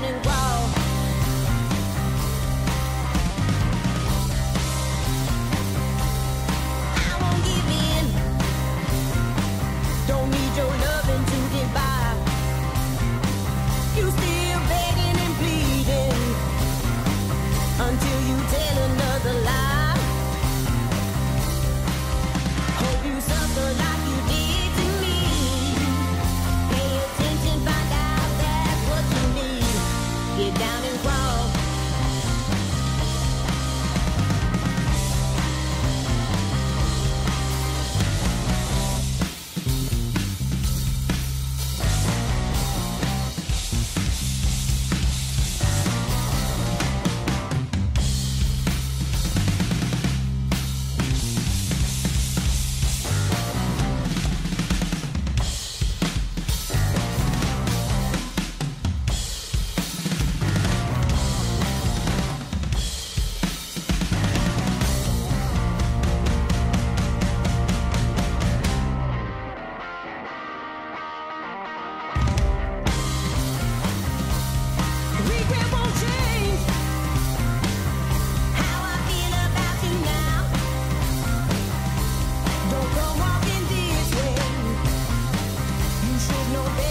down and grow. get down no